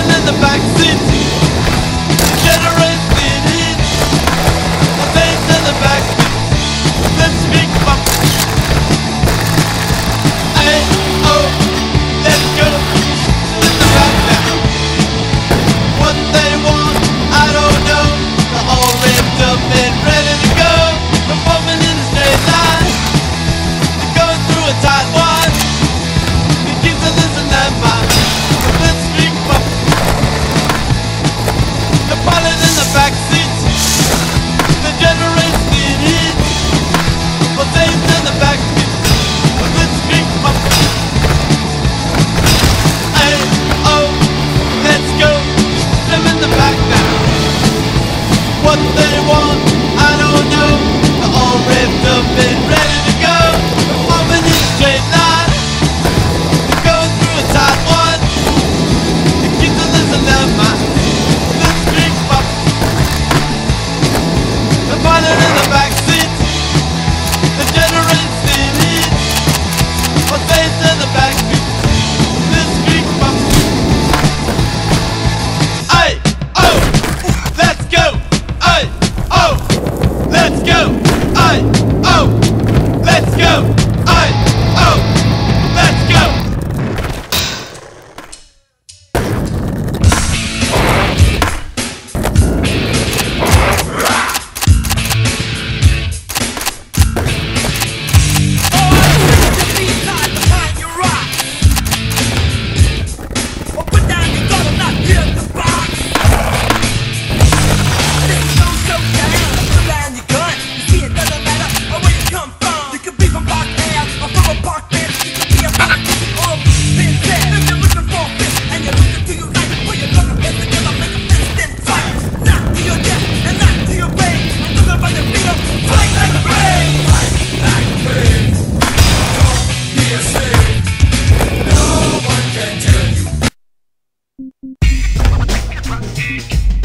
Children in the back seat. Generous the back Rock.